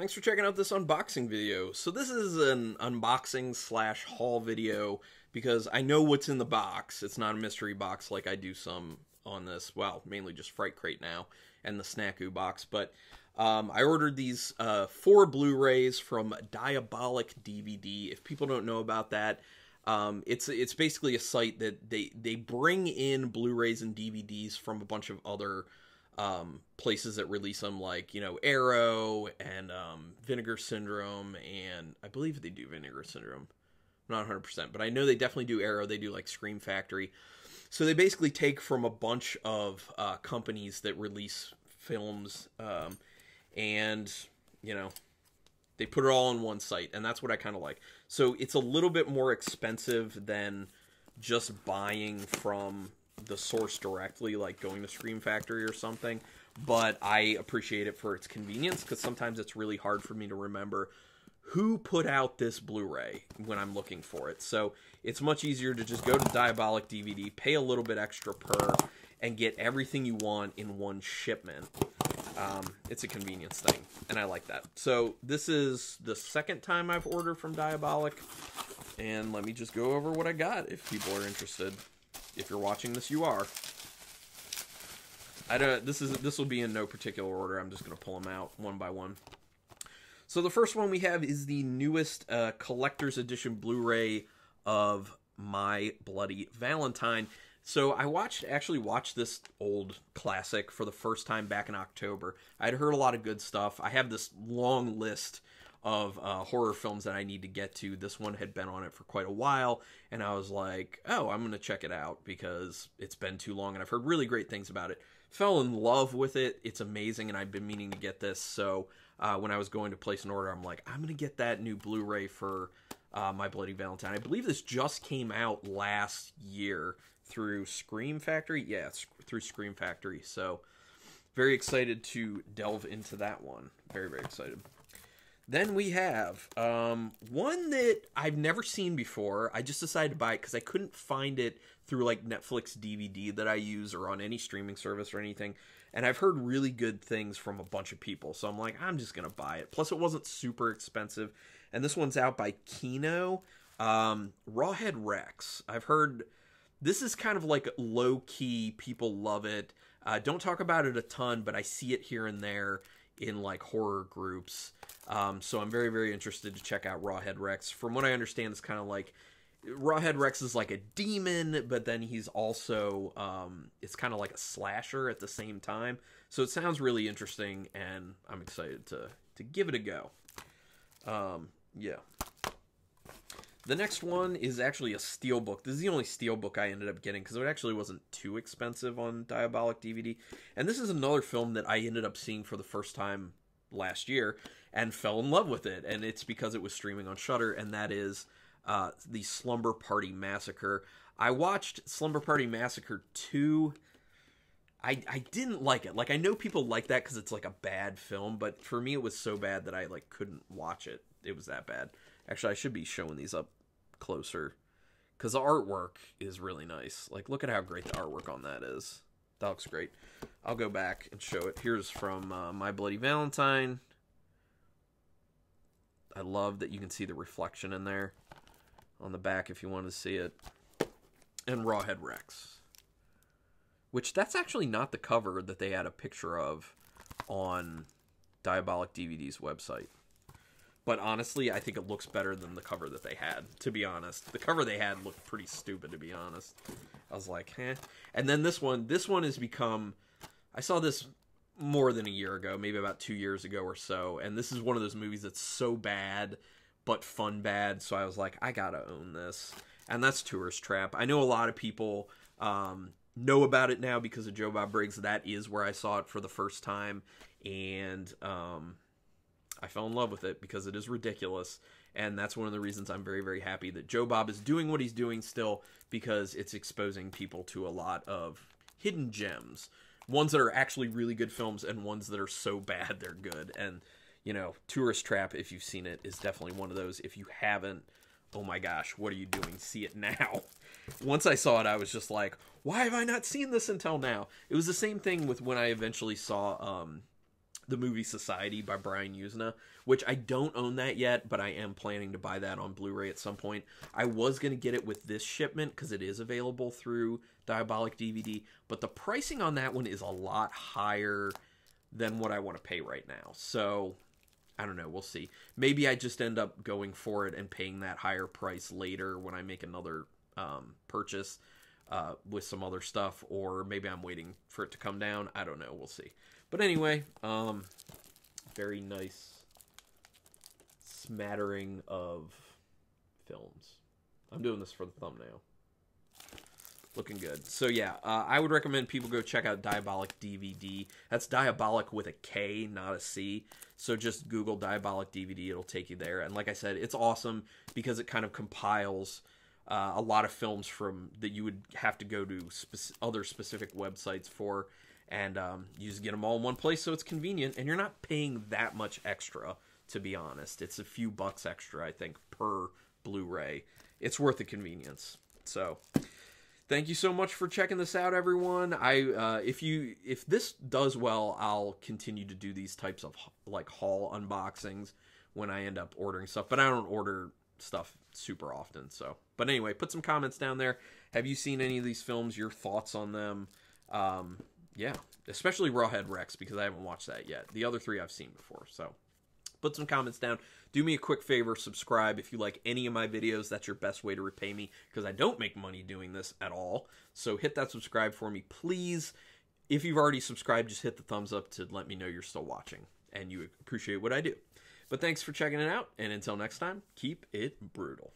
Thanks for checking out this unboxing video. So this is an unboxing slash haul video because I know what's in the box. It's not a mystery box like I do some on this. Well, mainly just Fright Crate now and the Snackoo box. But um, I ordered these uh, four Blu-rays from Diabolik DVD. If people don't know about that, um, it's it's basically a site that they they bring in Blu-rays and DVDs from a bunch of other um, places that release them, like you know Arrow and um, Vinegar Syndrome, and I believe they do Vinegar Syndrome. I'm not 100, percent but I know they definitely do Arrow. They do like Scream Factory. So they basically take from a bunch of uh, companies that release films, um, and you know they put it all on one site, and that's what I kind of like. So it's a little bit more expensive than just buying from the source directly, like going to Scream Factory or something. But I appreciate it for its convenience because sometimes it's really hard for me to remember who put out this Blu-ray when I'm looking for it. So it's much easier to just go to Diabolik DVD, pay a little bit extra per, and get everything you want in one shipment. Um, it's a convenience thing, and I like that. So this is the second time I've ordered from Diabolik, and let me just go over what I got if people are interested. If you're watching this, you are. I don't. This is this will be in no particular order. I'm just gonna pull them out one by one. So the first one we have is the newest uh, collector's edition Blu-ray of My Bloody Valentine. So I watched actually watched this old classic for the first time back in October. I'd heard a lot of good stuff. I have this long list of uh, horror films that I need to get to. This one had been on it for quite a while, and I was like, oh, I'm going to check it out because it's been too long, and I've heard really great things about it. Fell in love with it. It's amazing, and I've been meaning to get this. So uh, when I was going to place an order, I'm like, I'm going to get that new Blu ray for uh, My Bloody Valentine. I believe this just came out last year through Scream Factory. Yeah, through Scream Factory. So very excited to delve into that one. Very, very excited. Then we have um, one that I've never seen before. I just decided to buy it because I couldn't find it through like Netflix DVD that I use or on any streaming service or anything. And I've heard really good things from a bunch of people. So I'm like, I'm just going to buy it. Plus, it wasn't super expensive. And this one's out by Kino. Um, Rawhead Rex. I've heard this is kind of like low key. People love it. Uh, don't talk about it a ton, but I see it here and there in like horror groups. Um, so I'm very, very interested to check out Rawhead Rex. From what I understand, it's kind of like Rawhead Rex is like a demon, but then he's also um, it's kind of like a slasher at the same time. So it sounds really interesting, and I'm excited to to give it a go. Um, yeah. The next one is actually a steelbook. This is the only steelbook I ended up getting because it actually wasn't too expensive on Diabolik DVD. And this is another film that I ended up seeing for the first time last year and fell in love with it. And it's because it was streaming on Shudder, and that is uh, the Slumber Party Massacre. I watched Slumber Party Massacre 2. I, I didn't like it. Like I know people like that because it's like a bad film, but for me it was so bad that I like couldn't watch it. It was that bad. Actually, I should be showing these up closer because the artwork is really nice. Like, look at how great the artwork on that is. That looks great. I'll go back and show it. Here's from uh, My Bloody Valentine. I love that you can see the reflection in there on the back if you want to see it. And Rawhead Rex. Which, that's actually not the cover that they had a picture of on Diabolik DVD's website. But honestly, I think it looks better than the cover that they had, to be honest. The cover they had looked pretty stupid, to be honest. I was like, eh. And then this one, this one has become. I saw this more than a year ago, maybe about two years ago or so. And this is one of those movies that's so bad, but fun bad. So I was like, I gotta own this. And that's Tourist Trap. I know a lot of people um, know about it now because of Joe Bob Briggs. That is where I saw it for the first time. And um, I fell in love with it because it is ridiculous. And that's one of the reasons I'm very, very happy that Joe Bob is doing what he's doing still because it's exposing people to a lot of hidden gems. Ones that are actually really good films and ones that are so bad they're good. And, you know, Tourist Trap, if you've seen it, is definitely one of those. If you haven't, oh my gosh, what are you doing? See it now. Once I saw it, I was just like, why have I not seen this until now? It was the same thing with when I eventually saw um, the movie Society by Brian Yuzna, which I don't own that yet, but I am planning to buy that on Blu-ray at some point. I was going to get it with this shipment because it is available through Diabolik DVD, but the pricing on that one is a lot higher than what I want to pay right now. So I don't know. We'll see. Maybe I just end up going for it and paying that higher price later when I make another um, purchase uh, with some other stuff, or maybe I'm waiting for it to come down. I don't know. We'll see. But anyway, um, very nice smattering of films. I'm doing this for the thumbnail. Looking good. So yeah, uh, I would recommend people go check out Diabolik DVD. That's Diabolik with a K, not a C. So just Google Diabolik DVD; it'll take you there. And like I said, it's awesome because it kind of compiles uh, a lot of films from that you would have to go to spe- other specific websites for, and um, you just get them all in one place, so it's convenient, and you're not paying that much extra. To be honest, it's a few bucks extra, I think, per Blu-ray. It's worth the convenience. So, thank you so much for checking this out, everyone. I uh, if you if this does well, I'll continue to do these types of like haul unboxings when I end up ordering stuff. But I don't order stuff super often. So, but anyway, put some comments down there. Have you seen any of these films? Your thoughts on them? Um, yeah, especially Rawhead Rex because I haven't watched that yet. The other three I've seen before. So, put some comments down. Do me a quick favor, subscribe if you like any of my videos. That's your best way to repay me because I don't make money doing this at all. So hit that subscribe for me, please. If you've already subscribed, just hit the thumbs up to let me know you're still watching and you appreciate what I do. But thanks for checking it out, and until next time, keep it brutal.